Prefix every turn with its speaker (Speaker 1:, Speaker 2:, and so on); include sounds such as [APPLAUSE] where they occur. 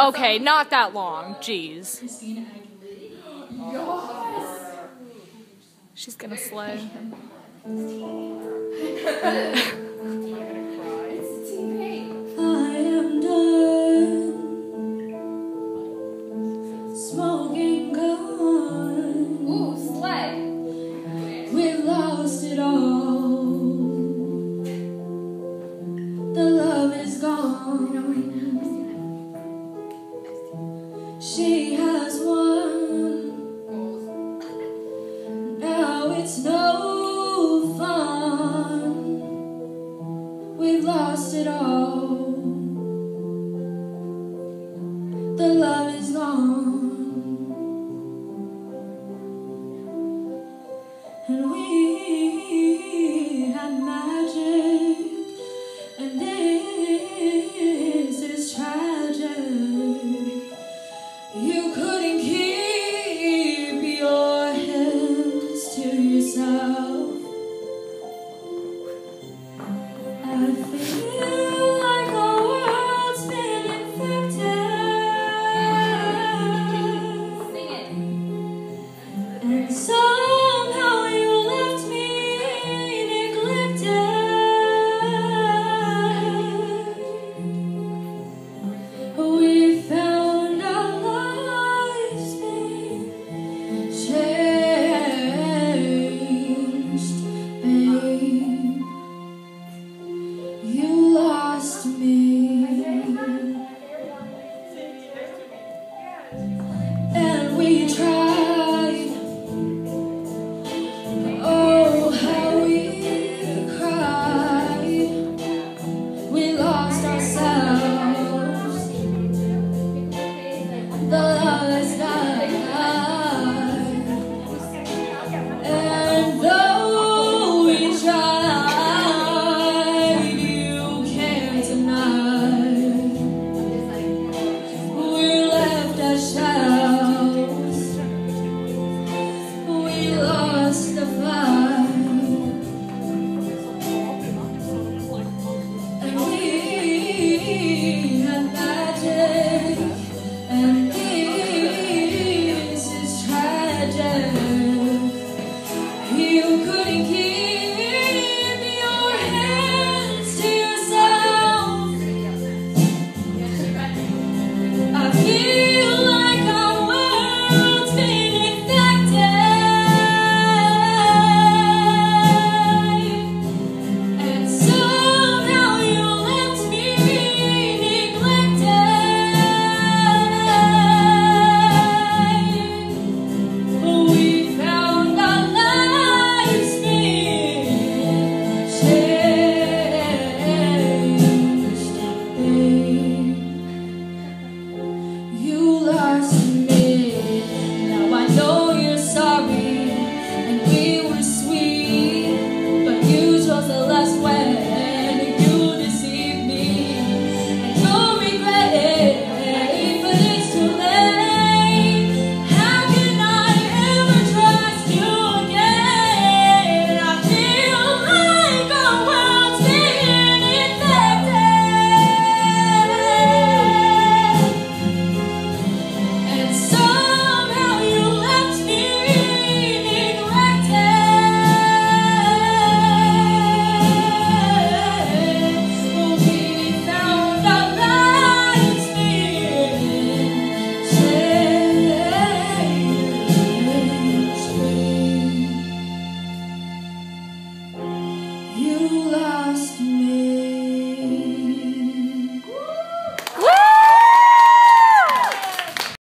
Speaker 1: Okay, not that long. Jeez.
Speaker 2: Yes.
Speaker 1: She's gonna slay. [LAUGHS]
Speaker 3: She has won. Now it's no fun. We've lost it all. And so last